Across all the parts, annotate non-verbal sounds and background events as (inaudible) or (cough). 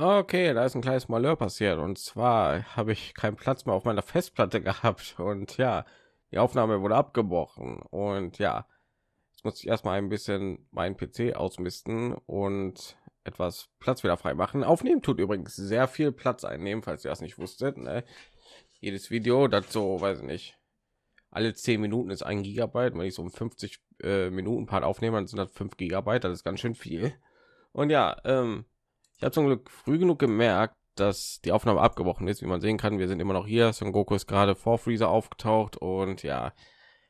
Okay, da ist ein kleines Malheur passiert und zwar habe ich keinen Platz mehr auf meiner Festplatte (laughs) gehabt und ja, die Aufnahme wurde abgebrochen und ja, Jetzt muss ich erstmal ein bisschen meinen PC ausmisten und etwas Platz wieder frei machen. Aufnehmen tut übrigens sehr viel Platz einnehmen, falls ihr das nicht wusstet. Ne? Jedes Video, dazu weiß ich nicht, alle zehn Minuten ist ein Gigabyte. Wenn ich so um 50 äh, Minuten Part aufnehme, dann sind das fünf Gigabyte. Das ist ganz schön viel. Und ja, ähm, ich habe zum Glück früh genug gemerkt, dass die Aufnahme abgebrochen ist. Wie man sehen kann, wir sind immer noch hier. Son Goku ist gerade vor Freezer aufgetaucht und ja,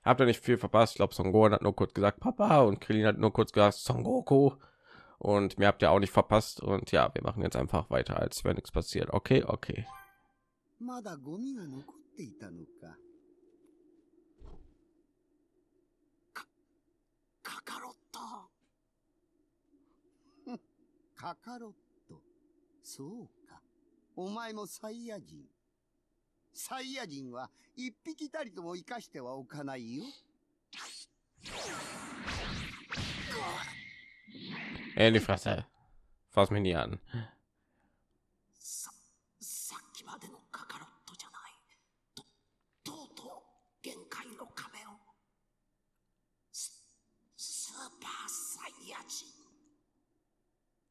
habt ihr nicht viel verpasst. Ich glaube, Son Gohan hat nur kurz gesagt Papa und Krillin hat nur kurz gesagt Son Goku. Und mir habt ihr auch nicht verpasst. Und ja, wir machen jetzt einfach weiter, als wäre nichts passiert. Okay, okay. まだゴミが残っていたのか。か、カカロット。カカロット。そうか。お前もサイヤ人。(laughs) サイヤ人は一匹たりとも生かしてはおかないよ。Ey, die Fresse. Fass mich nie an.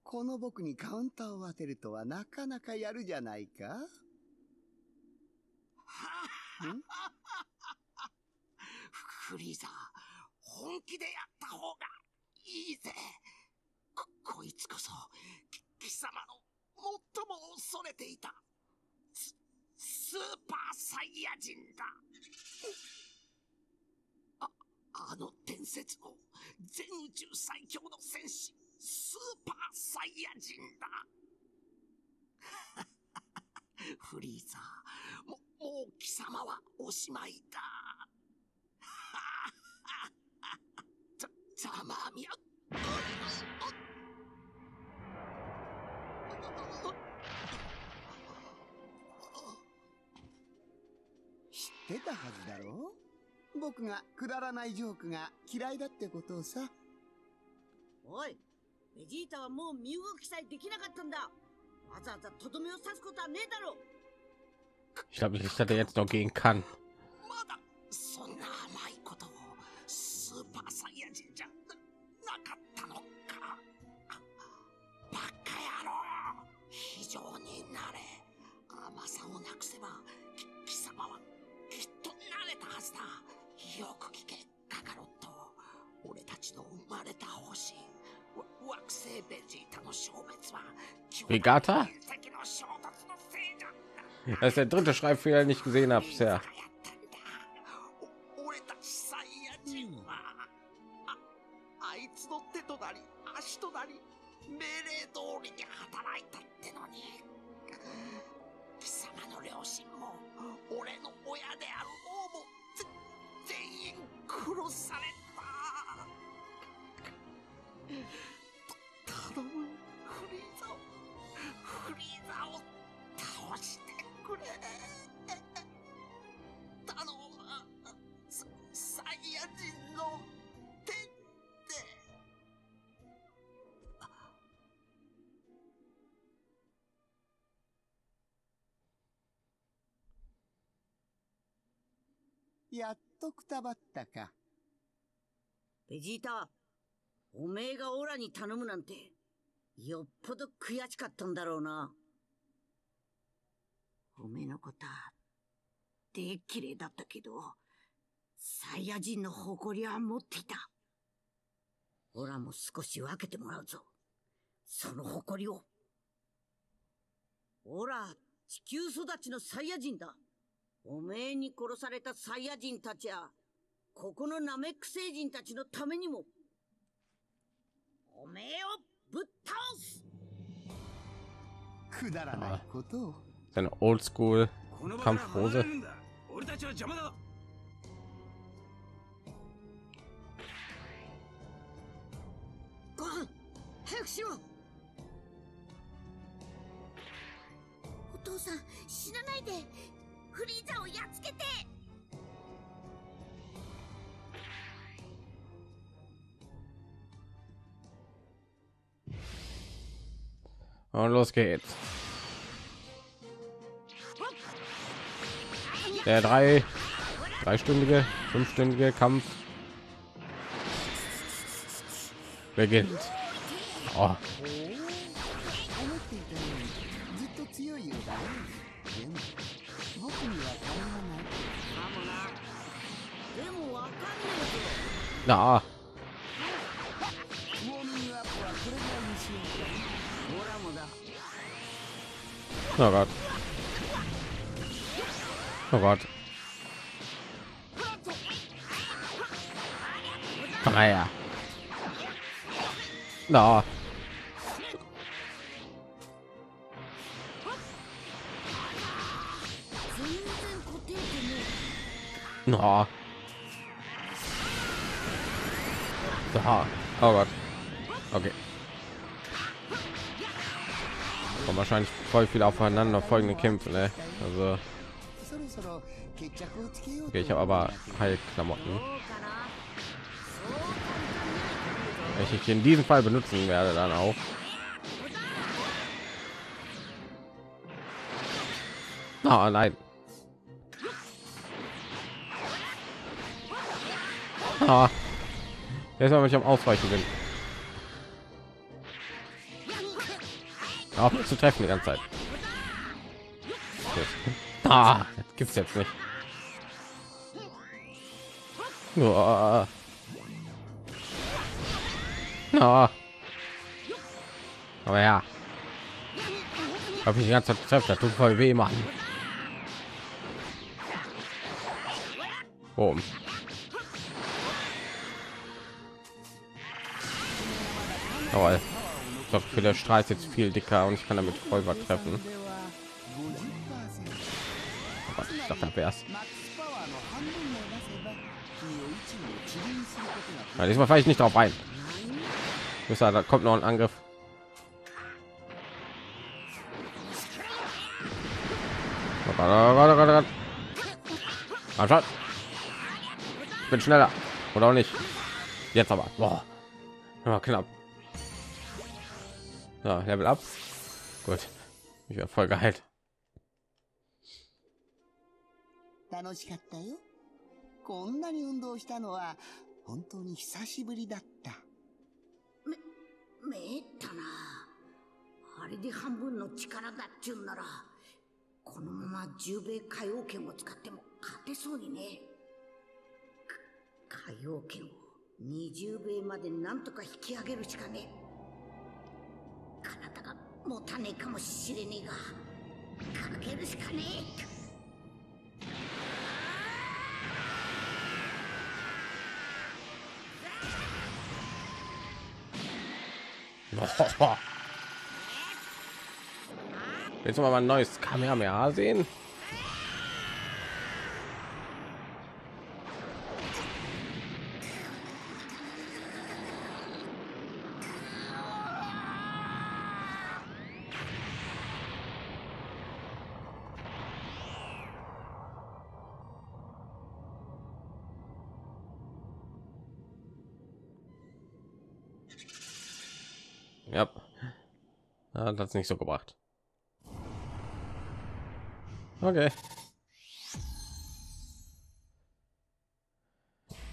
この僕にカウンターを当てるとはなかなかやるじゃないかフリーザ、ー、(laughs) 本気でやった方がいいぜ。こ、こいつこそ、貴様の最も恐れていた、ス、スーパーサイヤ人だ。あ、あの伝説の全宇宙最強の戦士、スーパーサイヤ人だ。フリーザ、も、もう貴様はおしまいだ。(laughs) ざ、ざまみや。知ってたはずだろう僕がくだらないジョークが嫌いだってことをさ。おい、ベジータはもう身動きさえできなかったんだ。わざわざとどめを刺すことはねえだろう Ich glaube nicht, dass der jetzt noch gehen kann. Vegata? das ist der dritte Schreibfehler, den ich gesehen habe bisher. に頼むなんて、よっぽど悔しかったんだろうな。おめのこと、で綺麗だったけど、サイヤ人の誇りは持っていた。オラも少し分けてもらうぞ。その誇りを。オラ、地球育ちのサイヤ人だ。おめえに殺されたサイヤ人たちや、ここのナメック星人たちのためにも、おめえをぶっ倒すくだらないことを。Seine Oldschool k a m p 死なないで。フリーザをやっつけて。Und los geht's. Der drei dreistündige, fünfstündige Kampf beginnt. Oh. Na. Oh Gott. Oh Gott. Dreier. Na. No. Na. No. Da. Oh Gott. Okay kommen wahrscheinlich voll viel aufeinander folgende Kämpfe. Ne? Also okay, ich habe aber Heilklamotten, welche ich in diesem Fall benutzen werde dann auch. Oh nein. Ah. Jetzt, wenn ich am Ausweichen bin. Auf zu treffen die ganze Zeit. Da Ah, gibt's jetzt nicht. Uah. Uah. Aber ja, habe ich die ganze Zeit getroffen. Das tut voll weh, Mann. Boom. Oh. Jawohl. Ich glaube, für der Strahl ist jetzt viel dicker und ich kann damit Räuber treffen. ich dachte, wär's. Ja, diesmal fahre ich nicht drauf ein. Mister, da kommt noch ein Angriff. Ich bin schneller. Oder auch nicht. Jetzt aber. Boah. Ja, knapp. Ja, Level up. Gut. Ich h a b voll geheilt. 楽しかったよ。こんなに運動したのは本当に久しぶりだった。め、めったな。あれで半分の力だっちゅうんなら、このまま十米海王拳を使っても勝てそうにね。海王拳を二十0米までなんとか引き上げるしかね体が持たねえかもしれねえがかけるしかねえ Jetzt mal ein neues Kamehameha sehen. Deutschland hat es nicht so gebracht. Okay.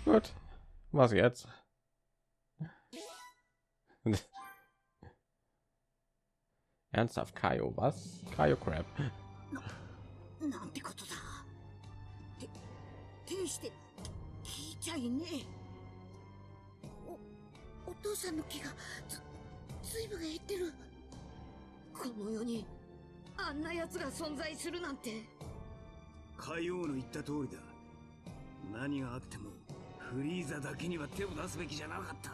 Gut. Was jetzt? (laughs) Ernsthaft, Kaio, was? Kaio Crab. (laughs) この世にあんな奴が存在するなんて海王の言った通りだ何があってもフリーザだけには手を出すべきじゃなかった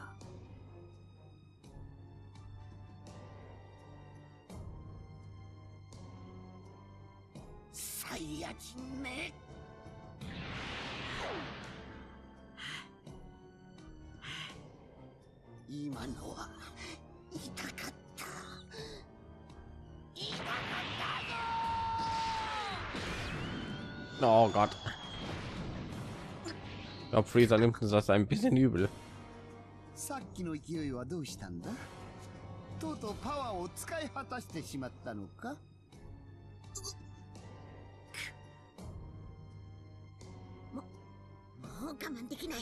サイヤ人め今のは Oh Gott. Ich glaube, Freezer nimmt das ein bisschen übel. さっきの勢いはどうしたんだとうとうパワーを使い果たしてしまったのかももう我慢できない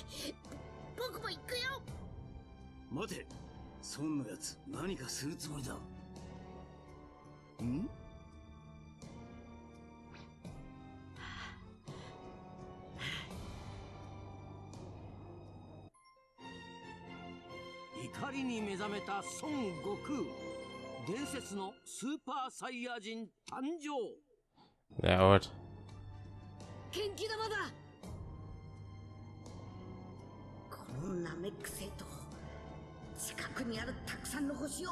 僕も行くよ待てんのやつ何かするつもりだん覚めた孫悟空伝説のスーパーサイヤ人誕生 Sehr gut. 元気玉だこのナメック星と近くにあるたくさんの星を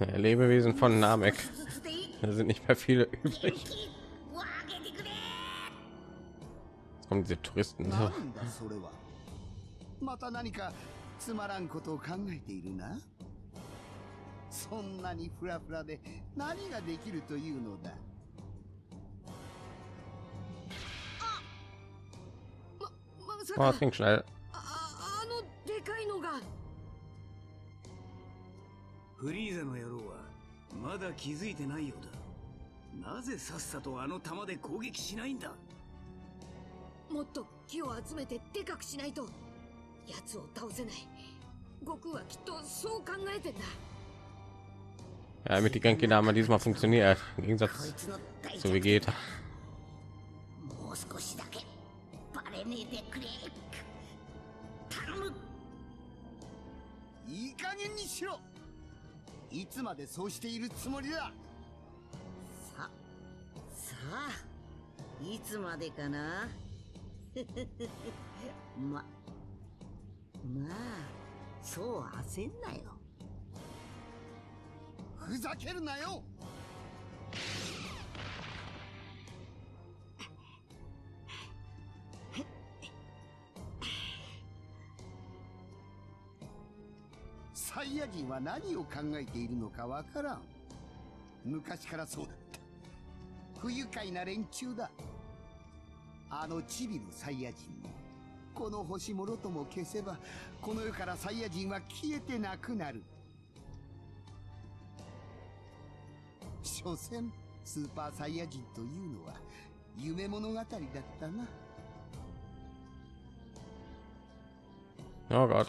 Lebewesen von Namek. Da sind nicht mehr viele übrig. Jetzt kommen diese Touristen. つまらんことを考えているなそんなにフラフラで何ができるというのだあ、ま、ging s c あのでかいのがフリーザの野郎はまだ気づいてないようだなぜさっさとあの弾で攻撃しないんだもっと木を集めてでかくしないと奴を倒せない悟空はきっとそう考えてんだ Ja, mit die Genki d a m e diesmal funktioniert im Gegensatz zu Vegeta. Muss いつまでそうしているつもりだささあいつまでかなままあそう焦んなよふざけるなよサイヤ人は何を考えているのかわからん昔からそうだった不愉快な連中だあのチビのサイヤ人もこの星もろとも消せばこの世からサイヤ人は消えてなくなる所詮スーパーサイヤ人というのは夢物語だったな Oh god.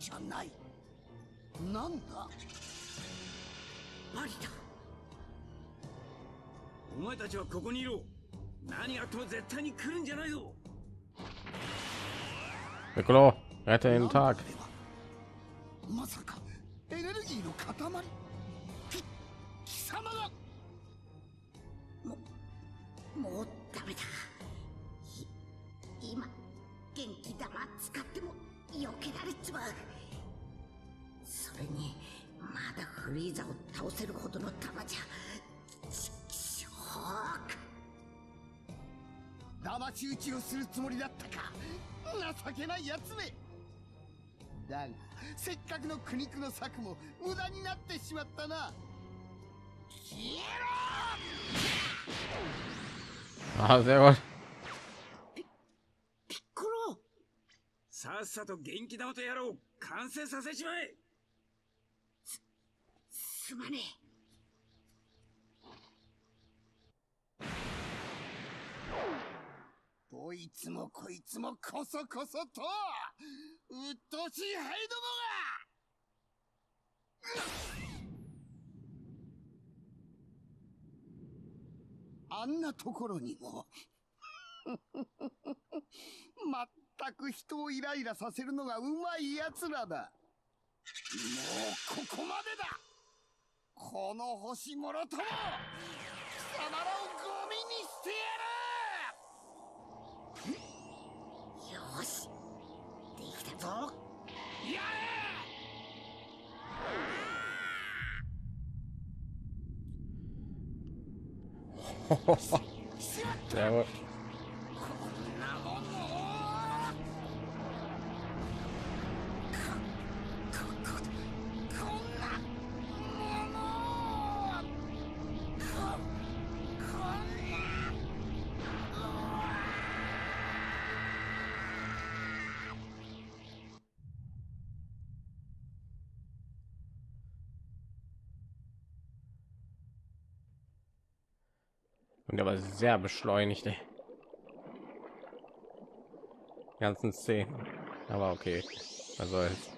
じゃない。なんだ。マリタ。お前たちはここにいろ。何があっても絶対に来るんじゃないぞ。ピコロやてんたくまさかエネルギーの塊貴様だももうダメだ今元気玉使っても避けられちまうそれにまだフリーザを倒せるほどの玉じゃちしょうく騙し討するつもりだったか情けないやつめだがせっかくの苦肉の策も無駄になってしまったな消えろあではピッコロさっさと元気玉とやろう完成させちまえすすまねえどいつもこいつもこそこそと、うっとしいハイどもがあんなところにも、まったく人をイライラさせるのがうまい奴らだ。もうここまでだこの星もろとも貴様らをゴミにしてやるよしできたぞやれ (laughs) やばい sehr beschleunigt. Ey. Ganzen Szenen. Aber okay. Also jetzt.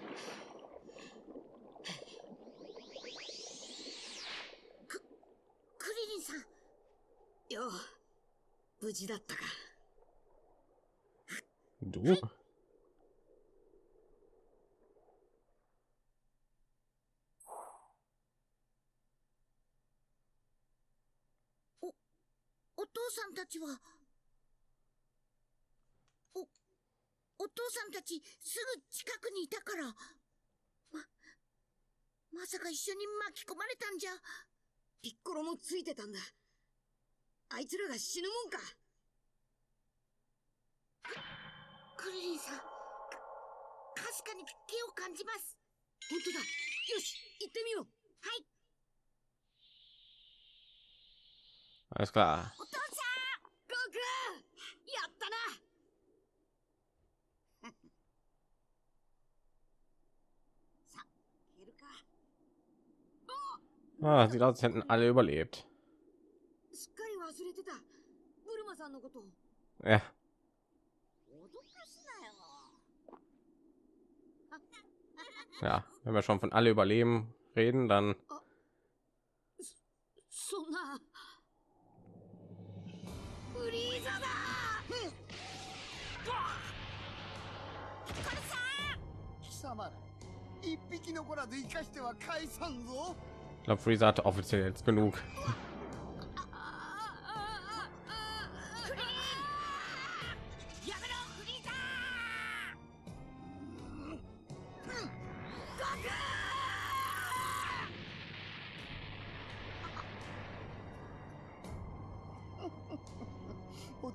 Du? お父さんたちは、お、お父さんたちすぐ近くにいたから、ま、まさか一緒に巻き込まれたんじゃ。ピッコロもついてたんだ。あいつらが死ぬもんか。クリリンさん、か、確かに気を感じます。本当だ。よし、行ってみよう。はい。Alles klar. Ah, sieht aus, hätten alle überlebt. Ja. Ja, wenn wir schon von alle überleben reden, dann. Äh, フリーザだ貴様一匹残らず生かしては返さんぞ Ich glaube, Freezer hatte offiziell jetzt genug.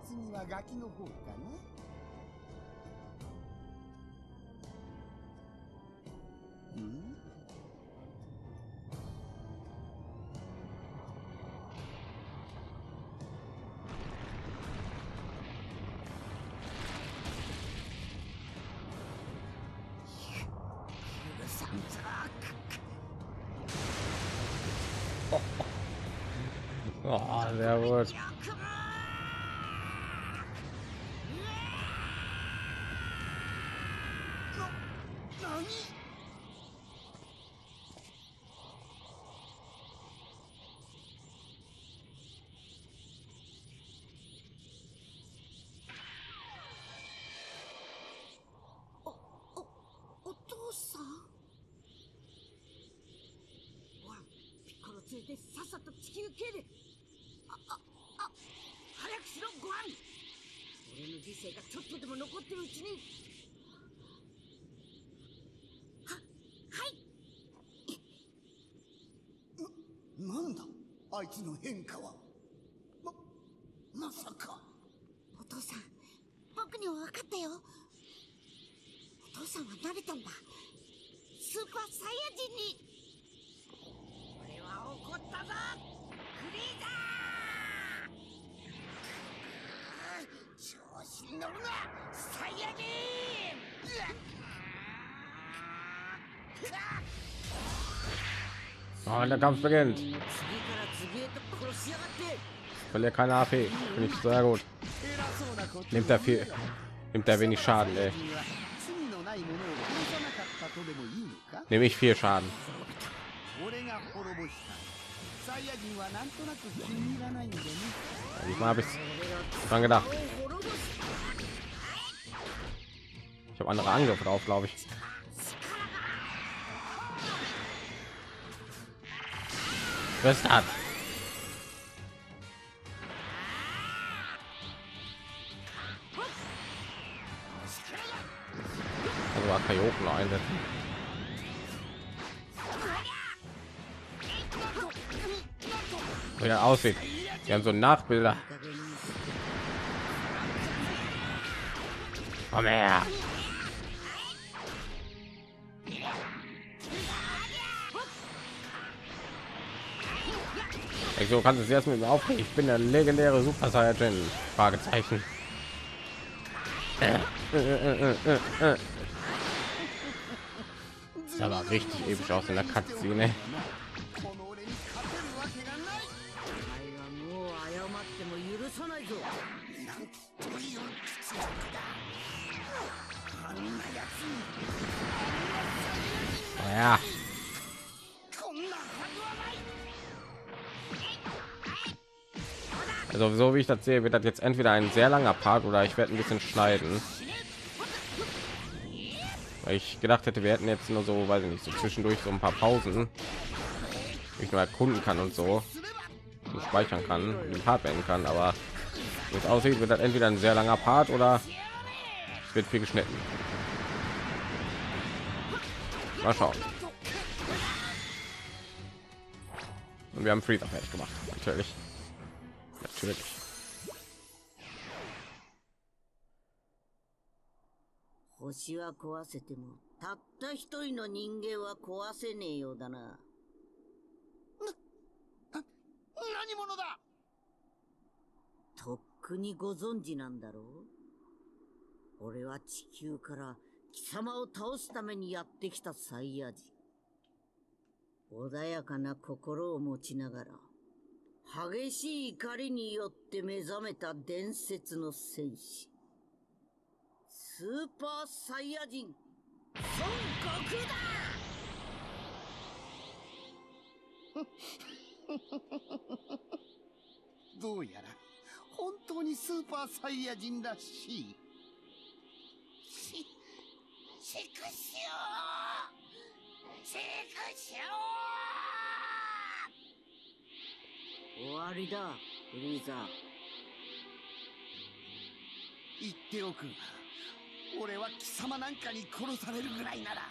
次はガキの方かなああ、that w s 人生がちょっとでも残ってるうちにははいなんだあいつの変化は Oh, der Kampf beginnt. Verliert keine AP. Finde ich sehr gut. Nimmt er viel, nimmt er wenig Schaden. Ey. Nehme ich viel Schaden. Ja, ich habe ich dran gedacht. Ich habe andere Angriffe drauf, glaube ich. Was ab? Also war Kaioken einsetzen. Wie er aussieht. Wir haben so Nachbilder. Komm her. Wieso kannst du es jetzt mit mir aufregen? Ich bin der legendäre Super Saiyajin. Fragezeichen. Das sah äh, äh, äh, aber richtig episch aus in der Cutscene. Oh ja. Also so wie ich das sehe, wird das jetzt entweder ein sehr langer Part oder ich werde ein bisschen schneiden. Weil ich gedacht hätte, wir hätten jetzt nur so, weiß ich nicht, so zwischendurch so ein paar Pausen, ich nur erkunden kann und so und speichern kann, den Part beenden kann. Aber wie es aussieht, wird das entweder ein sehr langer Part oder es wird viel geschnitten. Mal schauen. Und wir haben Freezer fertig gemacht, natürlich. 星は壊せてもたた。っ一人人の間 Natürlich. とっくにご存知なんだろう俺は地球から貴様を倒すためにやってきたサイヤ人。穏やかな心を持ちながら、激しい怒りによって目覚めた伝説の戦士。スーパーサイヤ人、孫悟空だ (laughs) どうやら、本当にスーパーサイヤ人らしい。し、セクシオーセクシオー終わりだフリーザ言っておく俺は貴様なんかに殺されるぐらいなら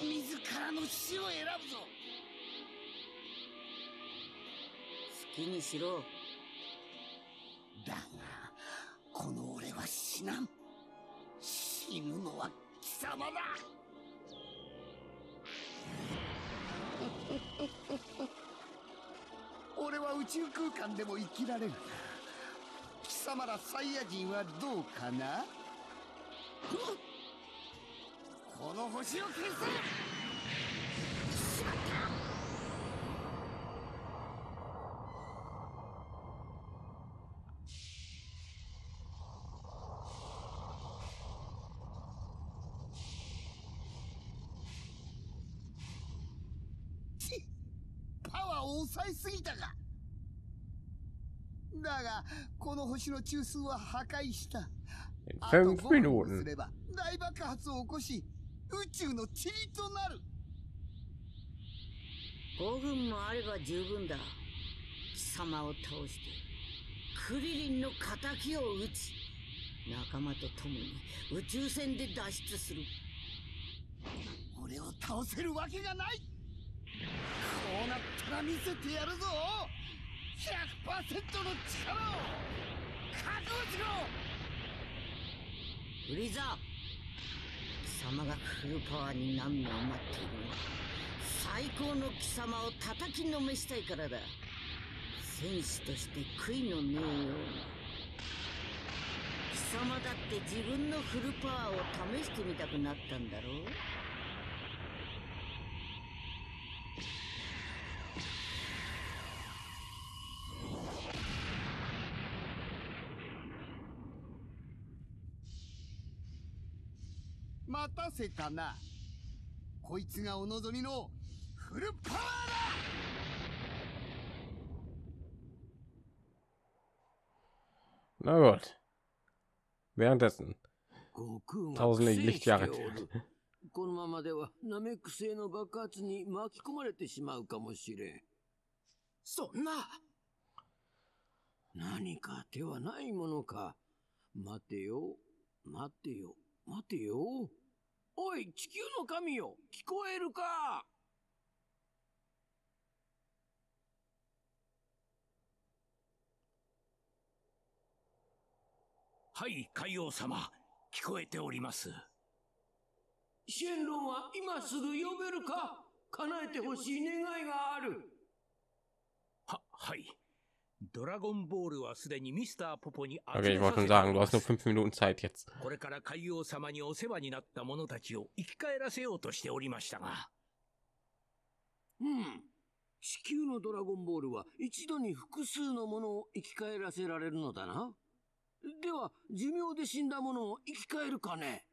自らの死を選ぶぞ好きにしろだがこの俺は死なん死ぬのは貴様だ俺は宇宙空間でも生きられる貴様らサイヤ人はどうかなこの星を消せすぎたかだがこの星の中枢は破壊したあと5分すれば大爆発を起こし宇宙の塵となる5分もあれば十分だ貴様を倒してクリリンの敵を撃ち仲間と共に宇宙船で脱出する俺を倒せるわけがないら見せてやるぞ100%の力を覚悟しろフリーザ貴様がフルパワーに何を待っているのは最高の貴様を叩きのめしたいからだ戦士として悔いのねえように貴様だって自分のフルパワーを試してみたくなったんだろうせたなこいつがお望みのフルパワーだ gut. Währenddessen. Tausende Lichtjahre. このままではナメック星の爆発に巻き込まれてしまうかもしれん。そんな何か手はないものか。待てよ、待てよ、待てよ。おい、地球の神よ、聞こえるかはい、海王様、聞こえております。シェンロンは今すぐ呼べるか叶えてほしい願いがある。は、はい。Okay, ich wollte schon sagen, du hast nur fünf Minuten Zeit jetzt. これから海王様にお世話になった者たちを生き返らせようとしておりましたが。うん。地球のドラゴンボールは一度に複数のものを生き返らせられるのだな。では、寿命で死んだものを生き返るかね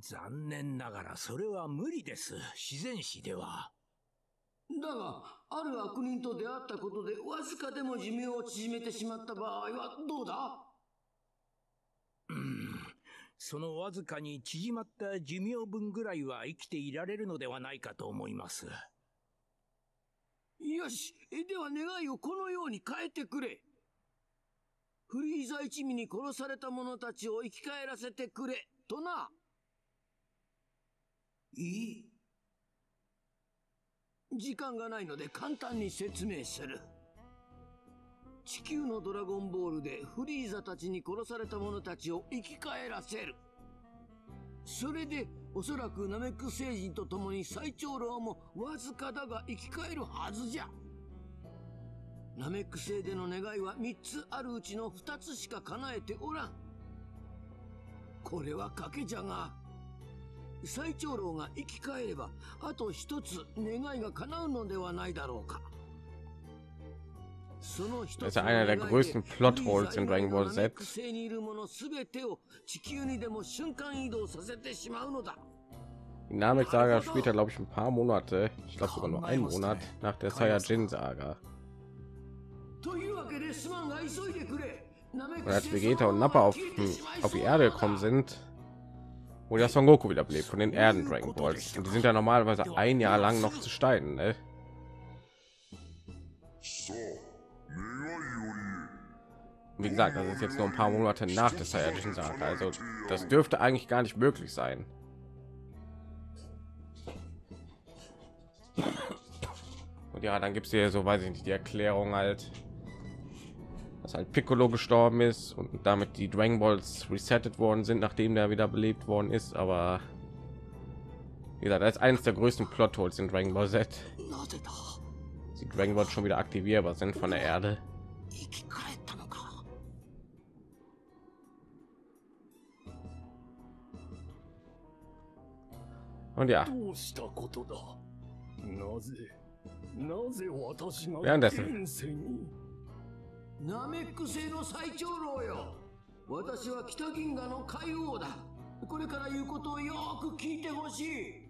残念ながらそれは無理です。自然史では。だが、ある悪人と出会ったことで、わずかでも寿命を縮めてしまった場合はどうだうん。そのわずかに縮まった寿命分ぐらいは生きていられるのではないかと思います。よし、では願いをこのように変えてくれ。フリーザ一味に殺された者たちを生き返らせてくれ、とな。いい時間がないので簡単に説明する地球のドラゴンボールでフリーザたちに殺された者たちを生き返らせるそれでおそらくナメック星人と共に最長老もわずかだが生き返るはずじゃナメック星での願いは3つあるうちの2つしか叶えておらんこれは賭けじゃが最長老が生き返ればあと一つ願いが叶うのではないだろうか Das ist ja einer der größten Plotholes in Dragon Ball Z. Die Namek-Saga später, glaube ich, ein paar Monate, ich glaube sogar nur einen Monat nach der Saiyajin-Saga. Und als Vegeta und Nappa auf, auf die Erde gekommen sind, wo das von Goku wieder belebt, von den Erden Dragon Balls. Und die sind ja normalerweise ein Jahr lang noch zu steigen. Ne? Wie gesagt, das ist jetzt nur ein paar Monate nach der Saiyajin Saga, also das dürfte eigentlich gar nicht möglich sein. Und ja, dann gibt es hier so, weiß ich nicht, die Erklärung halt, dass halt Piccolo gestorben ist und damit die Dragon Balls resettet worden sind, nachdem der wieder belebt worden ist. Aber wie gesagt, das ist eines der größten Plot Plotholes in Dragon Ball Z. Die Dragon Balls schon wieder aktivierbar sind von der Erde. Und ja. Währenddessen ナメック星の最長老よ私は北銀河の海王だこれから言うことをよく聞いてほしい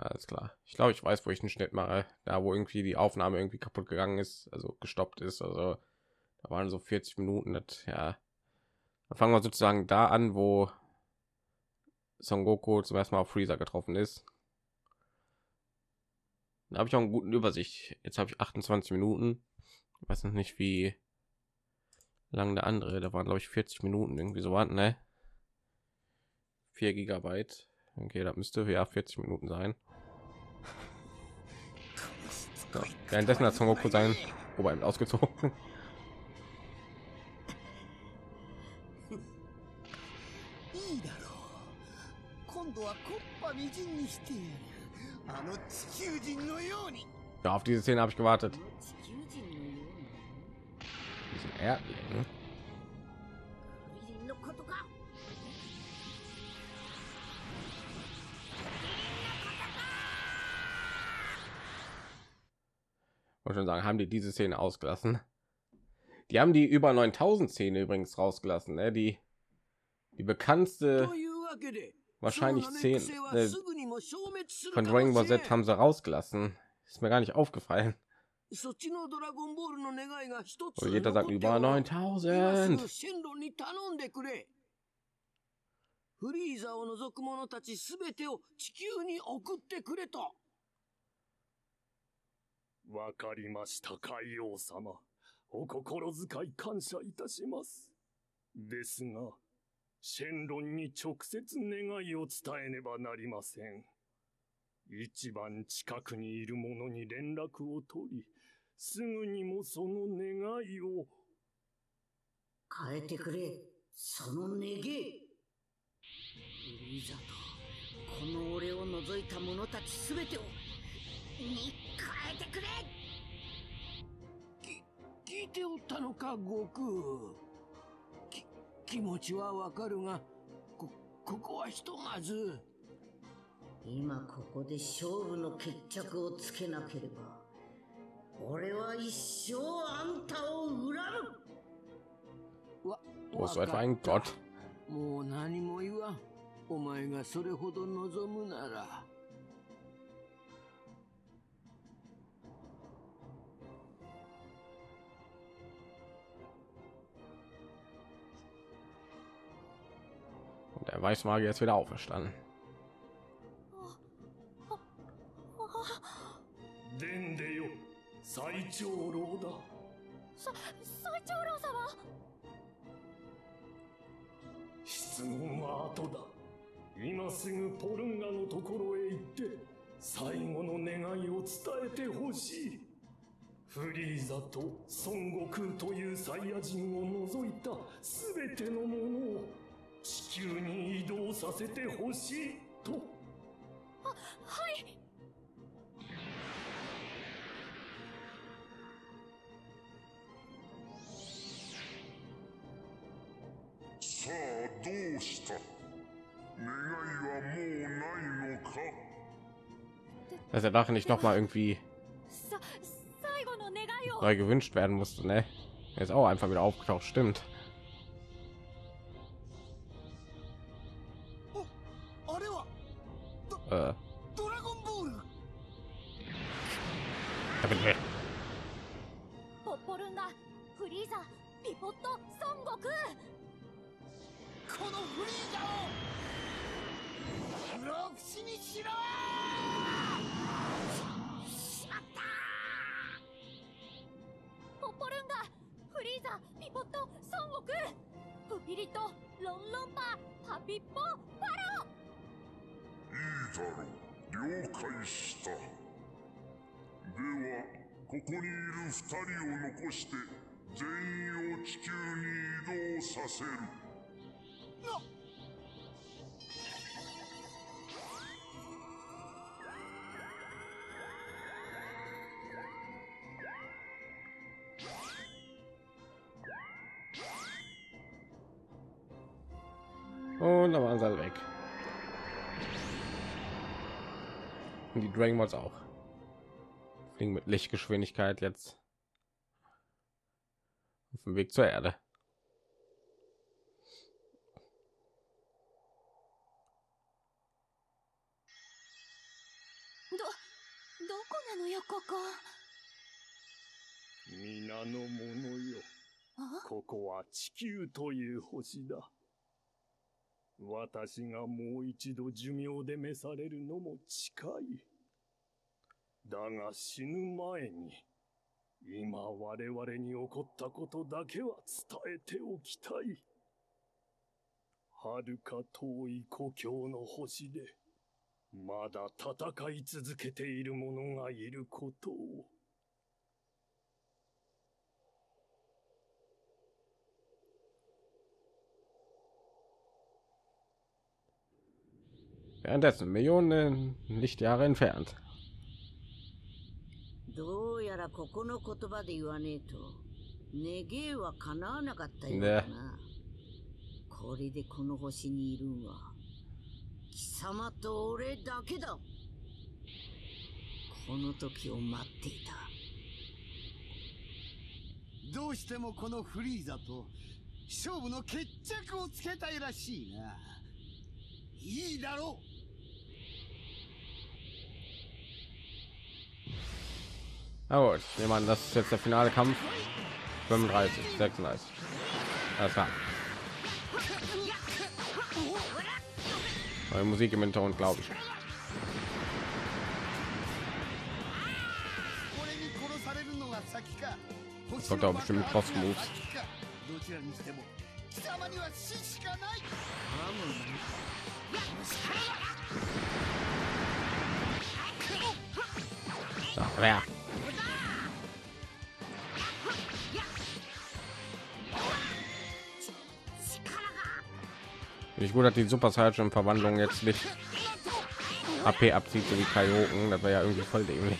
Alles klar. Ich glaube, ich weiß, wo ich einen Schnitt mache. Da, wo irgendwie die Aufnahme irgendwie kaputt gegangen ist, also gestoppt ist. Also da waren so 40 Minuten. Das, ja. Dann fangen wir sozusagen da an, wo Son Goku zum ersten Mal auf Freezer getroffen ist. Da habe ich auch einen guten Übersicht. Jetzt habe ich 28 Minuten. Ich weiß noch nicht, wie lang der andere. Da waren glaube ich 40 Minuten irgendwie so warten, ne? 4 Gigabyte. Okay, da müsste ja 40 Minuten sein. Ja. Währenddessen hat Son Goku sein Oberhemd ausgezogen. Ja, auf diese Szene habe ich gewartet. Diesen Erdling. Wollte schon sagen, haben die diese Szene ausgelassen? Die haben die über 9000 Szene übrigens rausgelassen, ne? Die die bekannteste wahrscheinlich zehn äh, von Dragon Ball Z haben sie rausgelassen. Ist mir gar nicht aufgefallen. Und jeder sagt über 9000. フリーザを除く者たちすべてを地球に送ってくれと。わかりました、海王様。お心遣い感謝いたします。ですが、シェンロンに直接願いを伝えねばなりません。一番近くにいる者に連絡を取り、すぐにもその願いを。変えてくれ、その願い。いざと、この俺を除いた者たちすべてを、に変えてくれき、聞いておったのか、悟空。気持ちはわかるがこここはひとまず今ここで勝負の決着をつけなければ俺は一生あんたを恨むわ Was e i n もう何も言わんお前がそれほど望むなら Weißmagier jetzt wieder auferstanden. デンデよ、最長老だ。最長老様。質問は後だ。今すぐポルンガのところへ行って、最後の願いを伝えてほしい。フリーザと孫悟空という最野人を除いたすべてのものを。地球に移動させてほしいとははいさあどうした願いはもうないのか dass er nachher nicht noch mal irgendwie neu gewünscht werden musste, ne? Er ist auch einfach wieder aufgetaucht, stimmt. Uh. Dragonborn. I've Dragon Balls auch. Fliegen mit Lichtgeschwindigkeit jetzt auf dem Weg zur Erde. Do, ここは地球という星だ。私がもう一度寿命で召されるのも近い。だが死ぬ前に、今我々に起こったことだけは伝えておきたい。遥か遠い故郷の星で、まだ戦い続けている者がいることを。Währenddessen Millionen Lichtjahre entfernt. どうやらここの言葉で言わねえと、願えは叶わなかったようだな。これでこの星にいるんは、貴様と俺だけだ。この時を待っていた。どうしてもこのフリーザと勝負の決着をつけたいらしいな。いいだろう Na oh, ich nehme an, das ist jetzt der finale Kampf. 35, 36. Alles klar. Neue Musik im Hintergrund, glaube ich. Das kommt auch bestimmt Cross Moves. Ach, wer? Ich gut, dass die Super Saiyan Verwandlung jetzt nicht AP abzieht, so wie Kaioken. Das war ja irgendwie voll dämlich.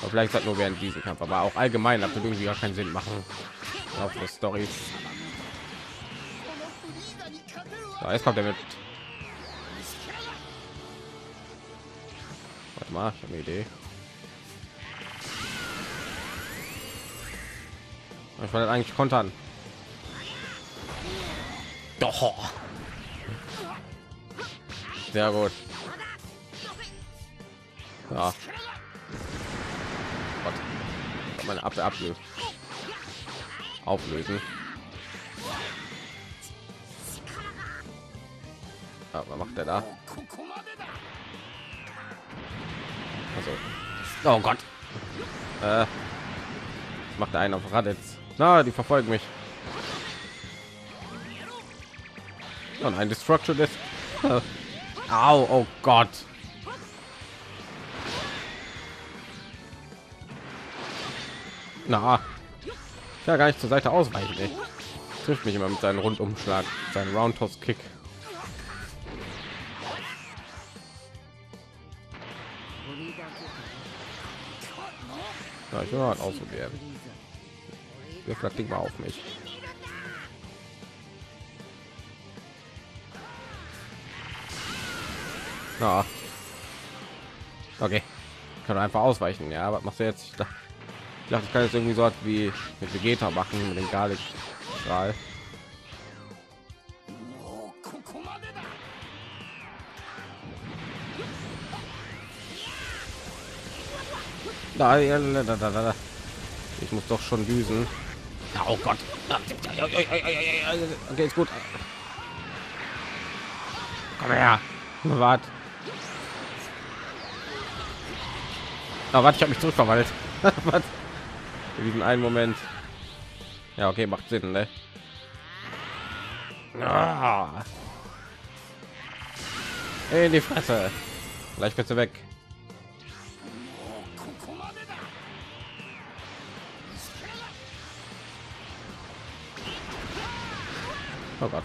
Aber vielleicht hat nur während diesem Kampf, aber auch allgemein hat das irgendwie gar keinen Sinn machen. Auf der Story. Da ist kommt er mit. Warte mal, ich eine Idee. Ich wollte eigentlich kontern. Doch. Sehr gut. Ja. Gott. Meine Abwehr ablösen. Auflösen. Ja, was macht er da? Also. Oh Gott. Äh, macht einer auf Raditz. Na, die verfolgen mich. und ein Destruction ist. Au, oh Gott. Na, ja gar nicht zur Seite ausweichen. Ey. Trifft mich immer mit seinem Rundumschlag, seinen Roundhouse Kick. Ja, ich will mal ausprobieren. Wirft das Ding mal auf mich. Na. Okay. Ich kann einfach ausweichen. Ja, was machst du jetzt? Ich dachte, ich, kann jetzt irgendwie so wie mit Vegeta machen mit dem Garlic Strahl. Ich muss doch schon düsen. Oh Gott. Ah, okay, ist gut. Komm her. Wart. Aber ah, warte, ich habe mich zurückverwandelt. (laughs) In diesen einen Moment. Ja, okay, macht Sinn, ne? Ah. In die Fresse. Gleich bist du weg. Oh Gott.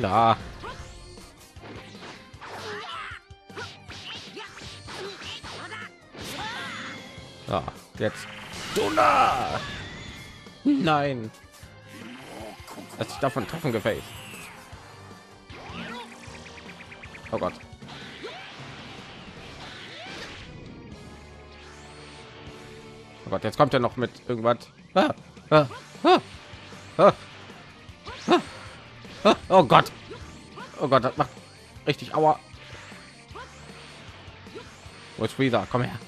Na. Ja, jetzt. Duna! Nein. Als ich davon treffen gefällt. Oh Gott. Oh Gott, jetzt kommt er noch mit irgendwas. Ah, ah, ah, ah. (laughs) Oh Gott. Oh Gott, das macht richtig Aua. Wo ist Freezer? Komm her.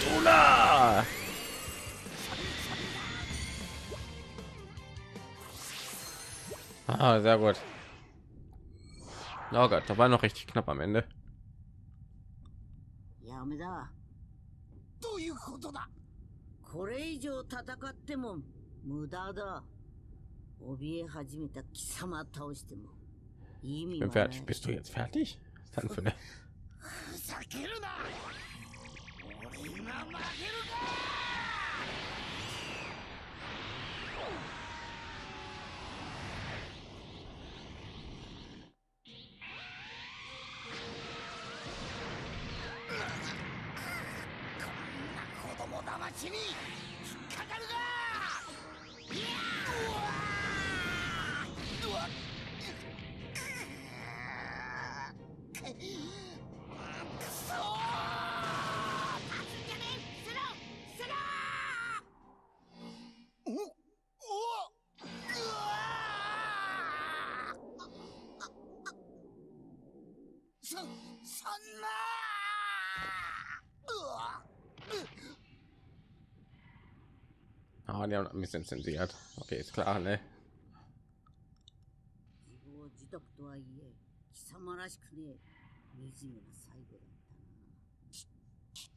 Dula! Ah, sehr gut. Oh Gott, da war noch richtig knapp am Ende. Ja, 無駄だ。ich bin fertig. Bist du jetzt fertig? dann für eine (laughs) そ、そんな Ah, die haben ein bisschen zensiert. Okay, ist klar, ne? 貴様らしくね惨めな最後だっ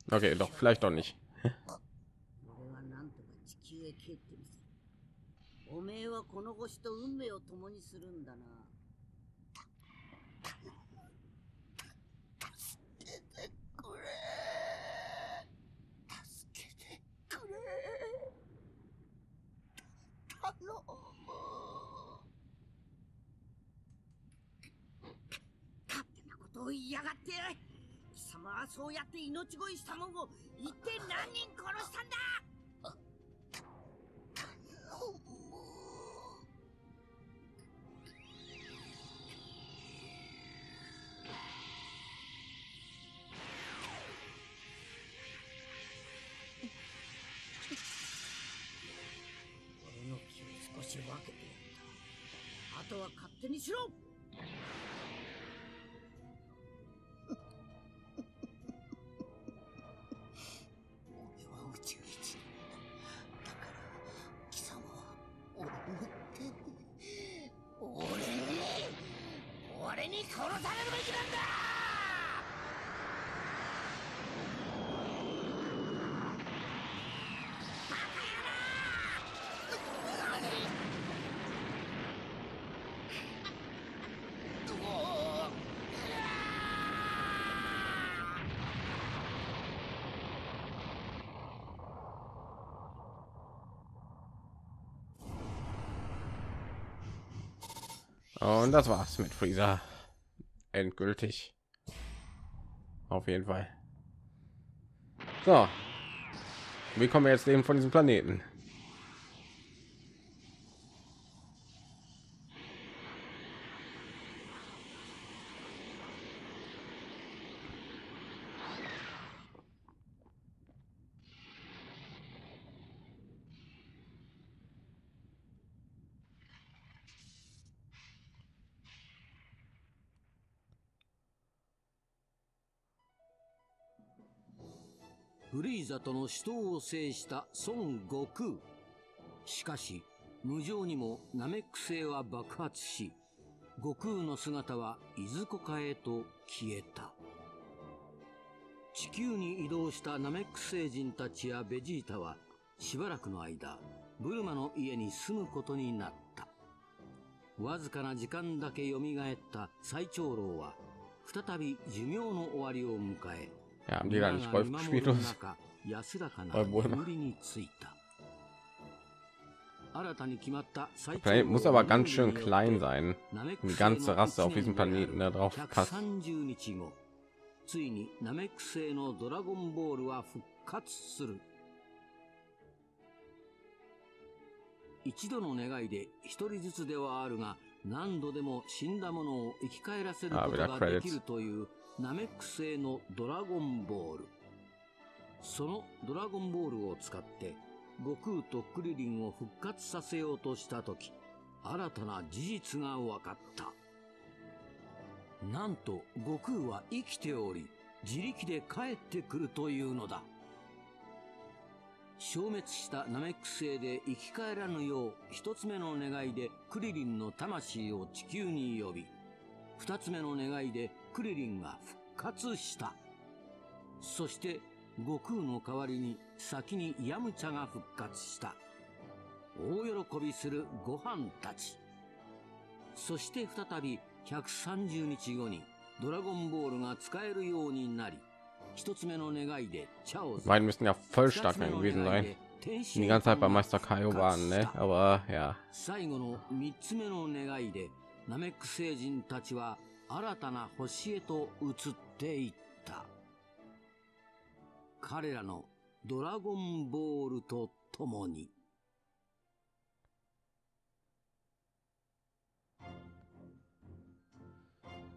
たな okay doch vielleicht doch nicht 俺はなんとか地球へ帰ってみせるおめえはこの星と運命を共にするんだなそ言いやがって貴様はそうやって命乞いしたもんを一体何人殺したんだあとは勝手にしろ Und das war's mit Freezer endgültig auf jeden fall so wie kommen wir jetzt eben von diesem planeten イザとの死闘を制した孫悟空。しかし、無情にもナメック星は爆発し、悟空の姿はいずこかへと消えた。地球に移動したナメック星人たちやベジータは、しばらくの間、ブルマの家に住むことになった。わずかな時間だけ蘇った最長老は、再び寿命の終わりを迎え、Ja, h a e n e gar n i c h s p i e l t d e s 安らかな眠りについた。Der p a n muss aber ganz schön klein sein. e i e ganze Rasse auf diesem Planeten da drauf passt. ついにナメック星のドラゴンボールは復活する一度の願いで一人ずつではあるが何度でも死んだものを生き返らせることができいナメック星のドラゴンボールそのドラゴンボールを使って悟空とクリリンを復活させようとした時新たな事実が分かったなんと悟空は生きており自力で帰ってくるというのだ消滅したナメック星で生き返らぬよう一つ目の願いでクリリンの魂を地球に呼び二つ目の願いでクリリンが復活したそして悟空の代わりに先にヤムチャが復活した大喜びするご飯たちそして再び130日後にドラゴンボールが使えるようになり一つ目の願いでチャオズ b e i d e voll stark gewesen sein die ganze Zeit bei Meister Kaio waren ne aber ja 最後の三つ目の願いでナメック星人たちは新たな星へと移ってい彼らのドラゴンボールと共に。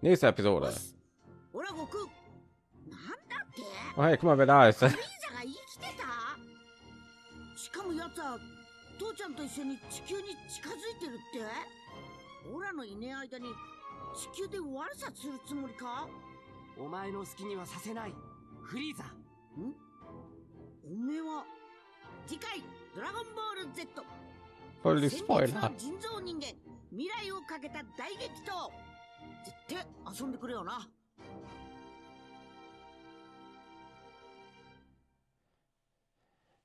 Nächste e p i s なんだっ h おは y guck mal, wer da ist. しかもやつは父ちゃんと一緒に地球に近づいてるってオらのいねえ間に地球で悪さするつもりかお前の好きにはさせないフリーザ Voll die Spoiler. 未来をかけた大激闘絶対遊んでくれよな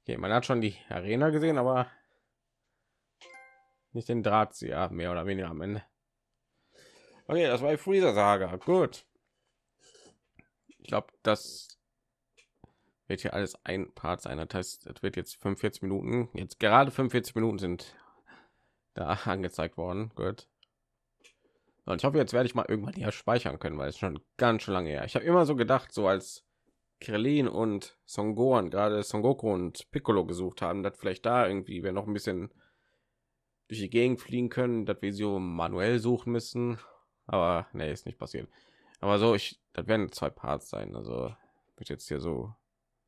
Okay, man hat schon die Arena gesehen, aber nicht den Drahtzieher, mehr oder weniger am Ende. Okay, das war die Freezer-Saga. Gut. Ich glaube, das wird hier alles ein Part sein. Das heißt, es wird jetzt 45 Minuten, jetzt gerade 45 Minuten sind da (laughs) angezeigt worden. Gut. Und ich hoffe, jetzt werde ich mal irgendwann hier speichern können, weil es schon ganz schön lange her. Ich habe immer so gedacht, so als Krillin und Son Gohan gerade Son und Piccolo gesucht haben, dass vielleicht da irgendwie wir noch ein bisschen durch die Gegend fliegen können, dass wir so manuell suchen müssen. Aber nee, ist nicht passiert. Aber so, ich, das werden zwei Parts sein. Also wird jetzt hier so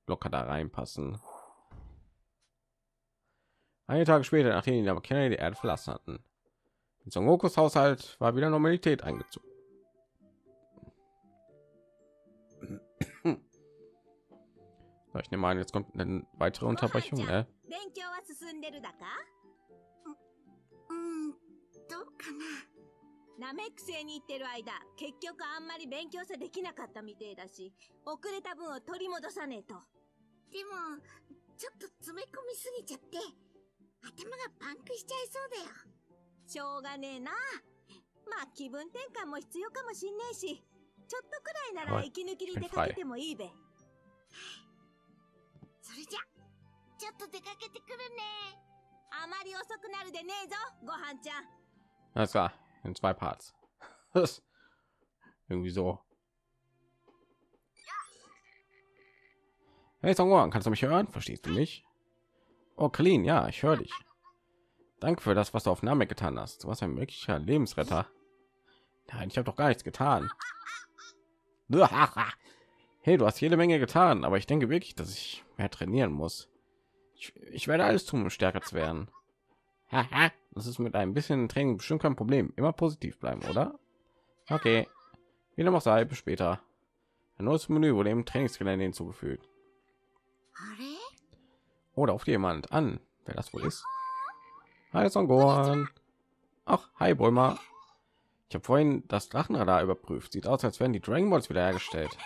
locker da reinpassen. Einige Tage später, nachdem die Namakena die Erde verlassen hatten, in Son Gokus Haushalt war wieder Normalität eingezogen. ich nehme an, jetzt kommt eine weitere Unterbrechung. Ne? ナメック星に行ってる間、結局あんまり勉強さできなかったみてえだし、遅れた分を取り戻さねえと。でも、ちょっと詰め込みすぎちゃって、頭がパンクしちゃいそうだよ。しょうがねえな。まあ気分転換も必要かもしんねえし、ちょっとくらいなら息抜きに出かけてもいいべ。それじゃ、ちょっと出かけてくるね。あまり遅くなるでねえぞ、ごはんちゃん。なん a t s in zwei Parts. (laughs) Irgendwie so. Hey Songwon, kannst du mich hören? Verstehst du mich? Oh, Clean, ja, ich höre dich. Danke für das, was du auf Name getan hast. Du warst ein möglicher Lebensretter. Nein, ich habe doch gar nichts getan. (laughs) Hey, du hast jede Menge getan, aber ich denke wirklich, dass ich mehr trainieren muss. Ich, ich werde alles tun, um stärker zu werden das ist mit ein bisschen Training bestimmt kein Problem. Immer positiv bleiben, oder? Okay. Wie noch sei, bis später. Ein neues Menü wurde im Trainingsgelände hinzugefügt. Oder auf jemand an, wer das wohl ist. Hi Songoran. Ach, hi Bulma. Ich habe vorhin das Drachenradar überprüft. Sieht aus, als wären die Dragon Balls wiederhergestellt.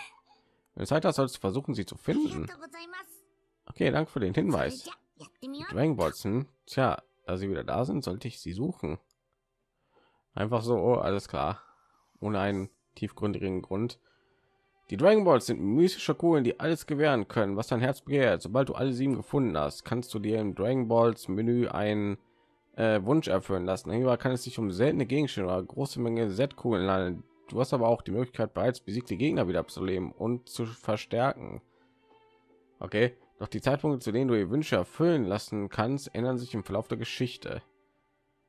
Wenn du Zeit hast, sollst du versuchen, sie zu finden. Okay, danke für den Hinweis. Die Dragon Balls, hm? tja, da sie wieder da sind, sollte ich sie suchen. Einfach so, oh, alles klar. Ohne einen tiefgründigen Grund. Die Dragon Balls sind mystische Kugeln, die alles gewähren können, was dein Herz begehrt. Sobald du alle sieben gefunden hast, kannst du dir im Dragon Balls Menü einen äh, Wunsch erfüllen lassen. Hierbei kann es sich um seltene Gegenstände oder große Menge Z-Kugeln handeln. Du hast aber auch die Möglichkeit, bereits besiegte Gegner wieder abzuleben und zu verstärken. Okay, doch die Zeitpunkte, zu denen du ihr Wünsche erfüllen lassen kannst, ändern sich im Verlauf der Geschichte.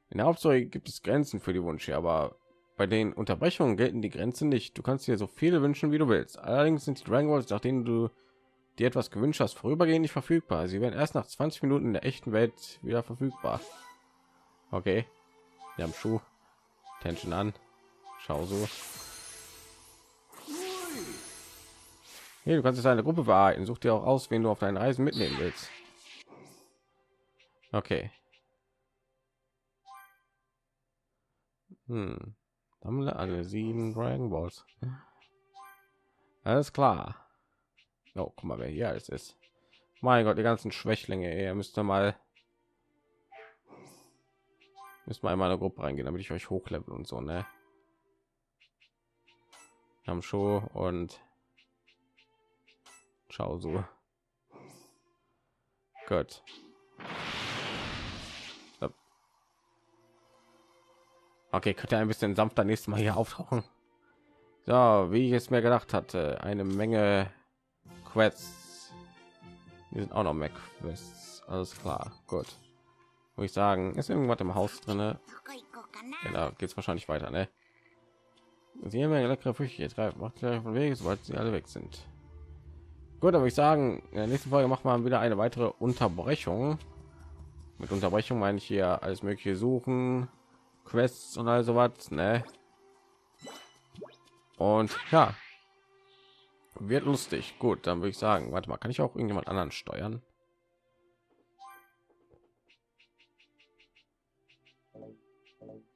In der Hauptstory gibt es Grenzen für die Wünsche, aber bei den Unterbrechungen gelten die Grenzen nicht. Du kannst dir so viele wünschen, wie du willst. Allerdings sind die Dragon Balls, nach denen du dir etwas gewünscht hast, vorübergehend nicht verfügbar. Sie werden erst nach 20 Minuten in der echten Welt wieder verfügbar. Okay, wir haben Schuh, Tension an, schau so. Hier, du kannst es eine Gruppe verhalten. Such dir auch aus, wen du auf deinen Reisen mitnehmen willst. Okay. Hm. alle sieben Dragon Balls. Alles klar. Oh, guck mal, wer hier alles ist. Mein Gott, die ganzen Schwächlinge. Ihr müsst mal müssen wir in eine Gruppe reingehen, damit ich euch hochlevel und so, ne? Am Show und Schau so. Gott. Okay, könnte ein bisschen sanfter nächstes Mal hier auftauchen. So, wie ich es mir gedacht hatte, eine Menge Quests. Wir sind auch noch mehr Quests. Alles klar, gut. Wo ich sagen, ist irgendwas im Haus drin? Ja, genau, da es wahrscheinlich weiter, ne? Sie haben eine leckere Früchte getreibt. Macht gleich von Weg, sobald sie alle weg sind. Gut, aber ich sagen, in der nächsten Folge machen wir wieder eine weitere Unterbrechung. Mit Unterbrechung meine ich hier alles mögliche suchen, Quests und all sowas, ne? Und ja, wird lustig. Gut, dann würde ich sagen, warte mal, kann ich auch irgendjemand anderen steuern?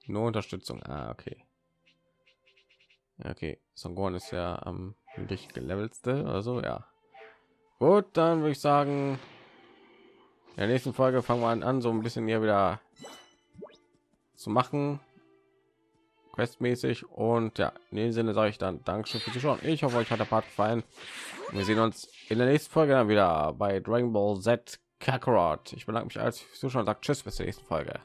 Nur Unterstützung. Ah, okay. Okay, Songon ist ja am ähm, gelevelse oder so, ja. Gut, dann würde ich sagen, in der nächsten Folge fangen wir an, an so ein bisschen hier wieder zu machen questmäßig und ja in dem Sinne sage ich dann Dankeschön fürs Zuschauen. Ich hoffe, euch hat der Part gefallen. Wir sehen uns in der nächsten Folge dann wieder bei Dragon Ball Z Kakarot. Ich bedanke mich als Zuschauer und sage Tschüss bis zur nächsten Folge.